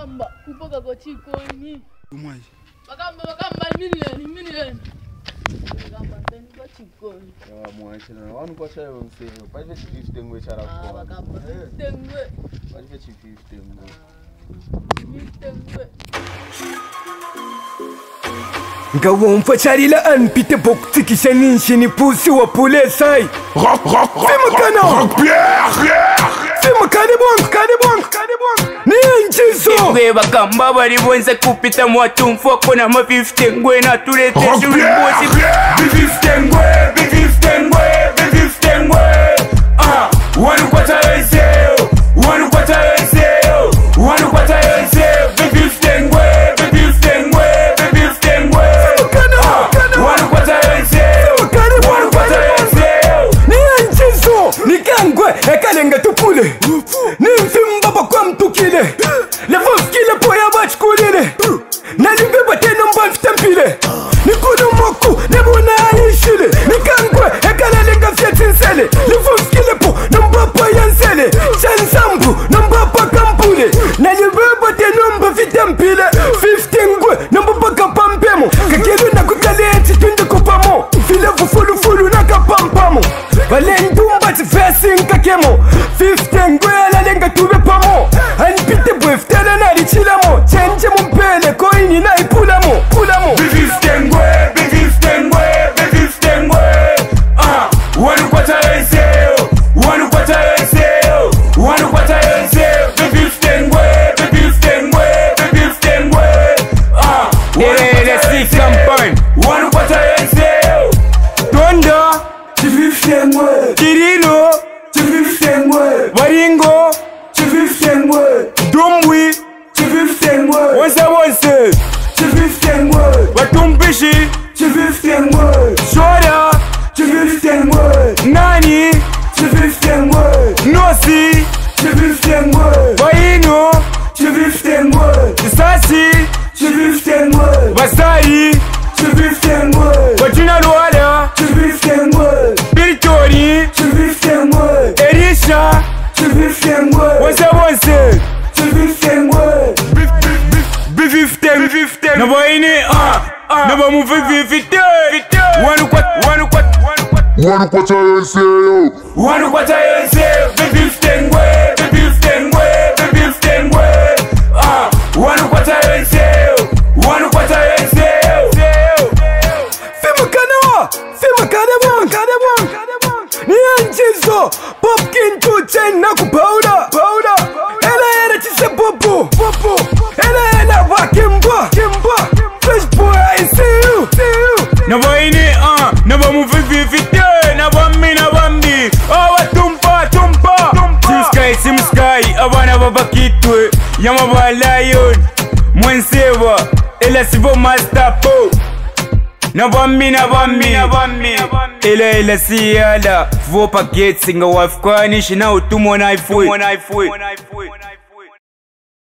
bagamba kumpaka akakiiko nyi omwai bagamba bagamba miliyoni miliyoni paife chififite ngwe charakpaife chififite ngwe ngawomfa charila anpite bokutsikisha ninshini pusi wa pulesai fimakana Beba kamba bari bonza kupita mwatu mfoko na mavifutengwe na 50, ulimbozi Bivifutengwe, bivifutengwe Bomba bakom tukile Levanskile poya bachkulile Nalinge batena mbanfi tempile Nikunu moku nebuna alishile Nikankwe hekala lenga fiatinsele Levanskile po nambapa yansele Chansambu nambapa bati fesinka kemo 15 ngwela lengatuve pamo anipite bwefutele nalichilamo chenje mumpeleko sengwe Kirino. Chifif sengwe Waringo Chifif sengwe Dumbwi Chifif sengwe Wonse wonse Chifif sengwe Watumbishi Chifif sengwe Shora. Chifif sengwe Nani. Chifif sengwe Nosi. Chifif sengwe Waino. Chifif sengwe Isasi. Chifif sengwe Vasari biritori bififite ngwe erisha bififite ngwe wonse wonse bififite ngwe bififite bififite nabaine nabamu bififite wanukwat wanukwat wanukwata yeseo wanukwata yese bififite niyanjizo popkin tuchen nakupauda pauda ela ela chise popo popo ela ela wakimba kimba fishboy i see you see you. Nabaine nabamu bififite nabammi nabambi abatumpa tumpa simskai simskai abana babakitwe yamabalayon mwenseba ela sivo mastapo nabammi nabammi ela ela siyala vo paketsi nga wafikanishi na utumwa naifwe